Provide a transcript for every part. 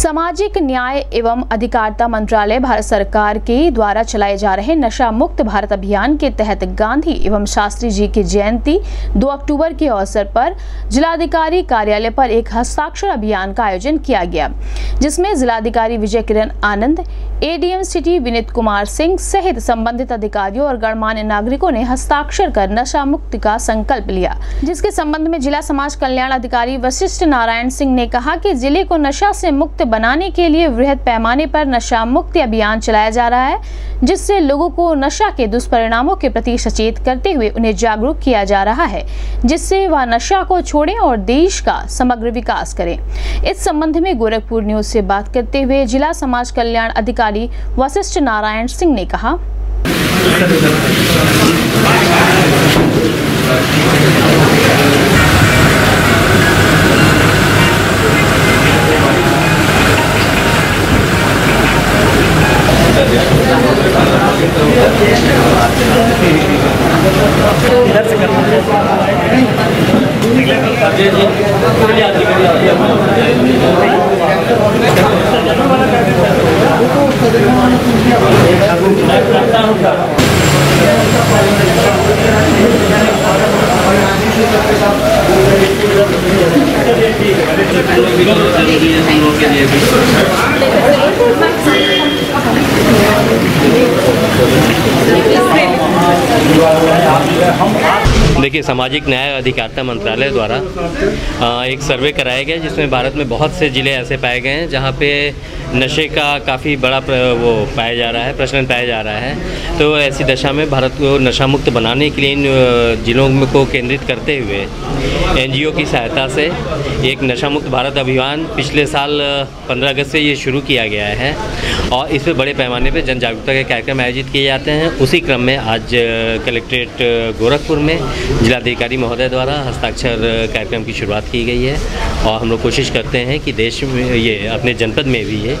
सामाजिक न्याय एवं अधिकारिता मंत्रालय भारत सरकार के द्वारा चलाए जा रहे नशा मुक्त भारत अभियान के तहत गांधी एवं शास्त्री जी की जयंती 2 अक्टूबर के अवसर पर जिलाधिकारी कार्यालय पर एक हस्ताक्षर अभियान का आयोजन किया गया, जिसमें जिलाधिकारी विजय किरण आनंद, एडीएम सिटी विनीत कुमार सिंह सहित संबंधित अधिकारियों और गणमान्य नागरिकों ने हस्ताक्षर कर नशा मुक्ति का संकल्प लिया। जिसके संबंध में जिला समाज कल्याण अधिकारी वशिष्ठ नारायण सिंह ने कहा कि ज़िले को नशा से मुक्त बनाने के लिए वृहद पैमाने पर नशा मुक्ति अभियान चलाया जा रहा है, जिससे लोगों को नशा के दुष्परिणामों के प्रति सचेत करते हुए उन्हें जागरूक किया जा रहा है, जिससे वह नशा को छोड़ें और देश का समग्र विकास करें। इस संबंध में गोरखपुर न्यूज़ से बात करते हुए जिला समाज कल्याण अधिकारी वशिष्ठ नारायण सिंह ने कहा। इधर से करना ठीक है हम लोग के लिए भी देखिए सामाजिक न्याय अधिकारिता मंत्रालय द्वारा एक सर्वे कराया गया जिसमें भारत में बहुत से ज़िले ऐसे पाए गए हैं जहाँ पे नशे का काफ़ी बड़ा वो पाया जा रहा है, प्रचलन पाया जा रहा है। तो ऐसी दशा में भारत को नशा मुक्त बनाने के लिए इन जिलों को केंद्रित करते हुए एनजीओ की सहायता से एक नशा मुक्त भारत अभियान पिछले साल पंद्रह अगस्त से ये शुरू किया गया है और इस पर बड़े पैमाने पर जन जागरूकता के कार्यक्रम आयोजित किए जाते हैं। उसी क्रम में आज कलेक्ट्रेट गोरखपुर में जिलाधिकारी महोदय द्वारा हस्ताक्षर कार्यक्रम की शुरुआत की गई है और हम लोग कोशिश करते हैं कि देश में ये, अपने जनपद में भी ये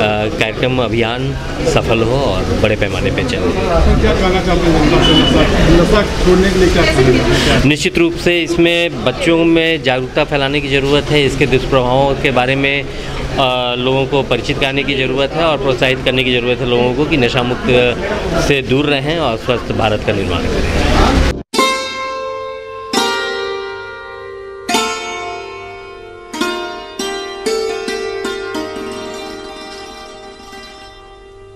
कार्यक्रम अभियान सफल हो और बड़े पैमाने पर चले। तो निश्चित रूप से इसमें बच्चों में जागरूकता फैलाने की ज़रूरत है इसके दुष्प्रभावों के बारे में लोगों को परिचित कराने की ज़रूरत है और प्रोत्साहित करने की ज़रूरत है लोगों को कि नशा मुक्त से दूर रहें और स्वस्थ भारत का निर्माण करें।